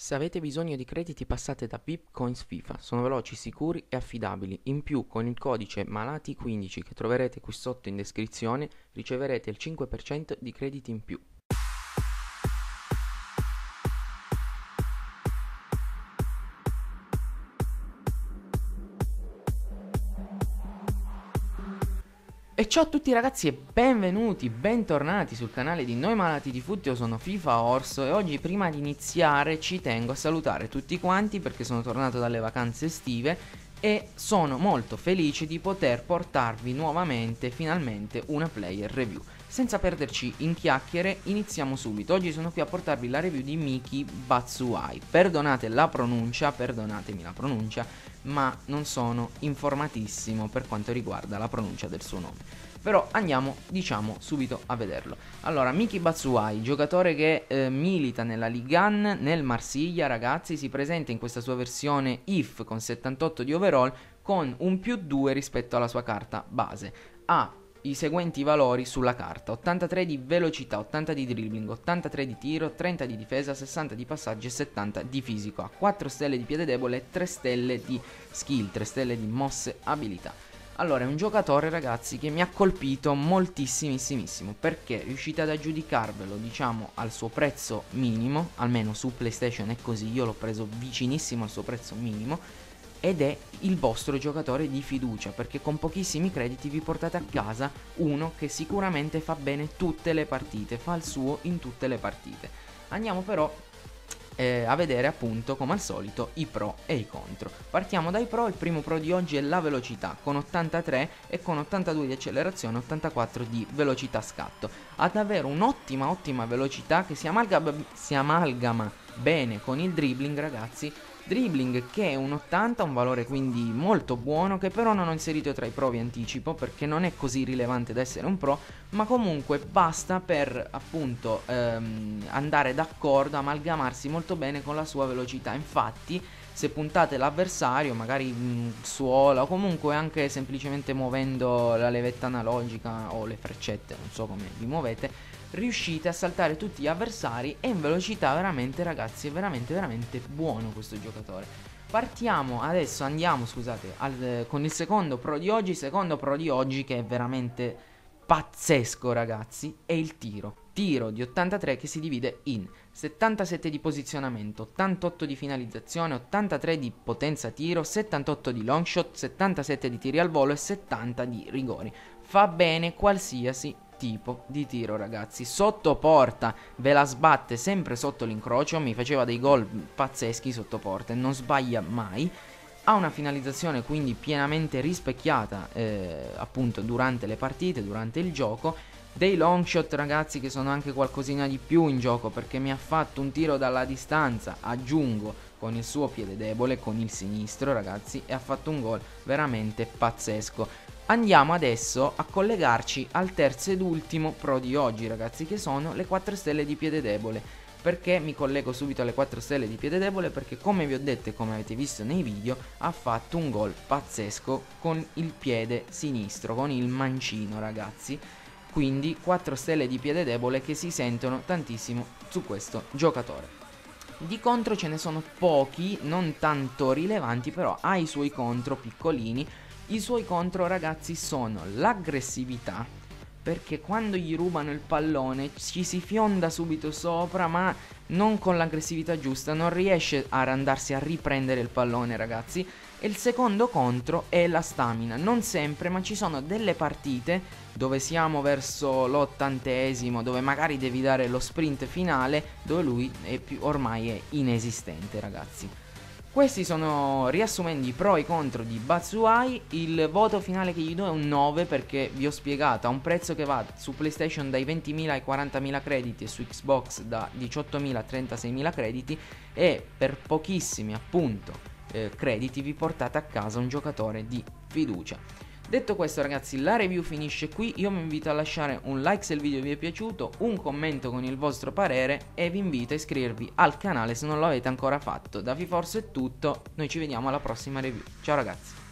Se avete bisogno di crediti passate da Pip Coins FIFA, sono veloci, sicuri e affidabili. In più, con il codice MALATI15 che troverete qui sotto in descrizione, riceverete il 5% di crediti in più. E ciao a tutti ragazzi e benvenuti, bentornati sul canale di Noi Malati di Foot, io sono FIFA Orso e oggi prima di iniziare ci tengo a salutare tutti quanti perché sono tornato dalle vacanze estive e sono molto felice di poter portarvi nuovamente, finalmente, una player review. Senza perderci in chiacchiere, iniziamo subito. Oggi sono qui a portarvi la review di Miki Batsuai. Perdonate la pronuncia, perdonatemi la pronuncia, ma non sono informatissimo per quanto riguarda la pronuncia del suo nome. Però andiamo, diciamo, subito a vederlo. Allora, Miki Batsuai, giocatore che eh, milita nella Ligue 1 nel Marsiglia, ragazzi, si presenta in questa sua versione IF con 78 di overall con un più 2 rispetto alla sua carta base. Ha i seguenti valori sulla carta: 83 di velocità, 80 di dribbling, 83 di tiro, 30 di difesa, 60 di passaggio e 70 di fisico. Ha 4 stelle di piede debole e 3 stelle di skill, 3 stelle di mosse abilità. Allora, è un giocatore, ragazzi, che mi ha colpito moltissimissimo perché riuscite ad aggiudicarvelo, diciamo, al suo prezzo minimo, almeno su PlayStation è così, io l'ho preso vicinissimo al suo prezzo minimo ed è il vostro giocatore di fiducia perché con pochissimi crediti vi portate a casa uno che sicuramente fa bene tutte le partite, fa il suo in tutte le partite. Andiamo però eh, a vedere appunto come al solito i pro e i contro. Partiamo dai pro, il primo pro di oggi è la velocità con 83 e con 82 di accelerazione, 84 di velocità scatto. Ha davvero un'ottima ottima velocità che si amalgama, si amalgama bene con il dribbling ragazzi Dribbling che è un 80, un valore quindi molto buono che però non ho inserito tra i pro vi anticipo perché non è così rilevante da essere un pro ma comunque basta per appunto ehm, andare d'accordo, amalgamarsi molto bene con la sua velocità. Infatti se puntate l'avversario magari in suola o comunque anche semplicemente muovendo la levetta analogica o le freccette non so come vi muovete riuscite a saltare tutti gli avversari e in velocità veramente ragazzi è veramente veramente buono questo giocatore partiamo adesso andiamo scusate al, con il secondo pro di oggi secondo pro di oggi che è veramente pazzesco ragazzi è il tiro tiro di 83 che si divide in 77 di posizionamento, 88 di finalizzazione, 83 di potenza tiro, 78 di long shot, 77 di tiri al volo e 70 di rigori. Fa bene qualsiasi tipo di tiro ragazzi. Sotto porta ve la sbatte sempre sotto l'incrocio mi faceva dei gol pazzeschi sotto porta e non sbaglia mai. Ha una finalizzazione quindi pienamente rispecchiata eh, appunto durante le partite durante il gioco. Dei long shot ragazzi che sono anche qualcosina di più in gioco perché mi ha fatto un tiro dalla distanza aggiungo con il suo piede debole con il sinistro ragazzi e ha fatto un gol veramente pazzesco Andiamo adesso a collegarci al terzo ed ultimo pro di oggi ragazzi che sono le 4 stelle di piede debole. Perché mi collego subito alle 4 stelle di piede debole? Perché come vi ho detto e come avete visto nei video ha fatto un gol pazzesco con il piede sinistro con il mancino ragazzi. Quindi 4 stelle di piede debole che si sentono tantissimo su questo giocatore. Di contro ce ne sono pochi non tanto rilevanti però ha i suoi contro piccolini i suoi contro ragazzi sono l'aggressività, perché quando gli rubano il pallone ci si fionda subito sopra, ma non con l'aggressività giusta, non riesce a andarsi a riprendere il pallone ragazzi. E il secondo contro è la stamina, non sempre, ma ci sono delle partite dove siamo verso l'ottantesimo, dove magari devi dare lo sprint finale, dove lui è più, ormai è inesistente ragazzi. Questi sono riassumendo i pro e i contro di Batsuai. Il voto finale che gli do è un 9 perché vi ho spiegato a un prezzo che va su PlayStation dai 20.000 ai 40.000 crediti e su Xbox da 18.000 a 36.000 crediti e per pochissimi appunto eh, crediti vi portate a casa un giocatore di fiducia. Detto questo ragazzi la review finisce qui, io vi invito a lasciare un like se il video vi è piaciuto, un commento con il vostro parere e vi invito a iscrivervi al canale se non lo avete ancora fatto. Da FiForce è tutto, noi ci vediamo alla prossima review, ciao ragazzi!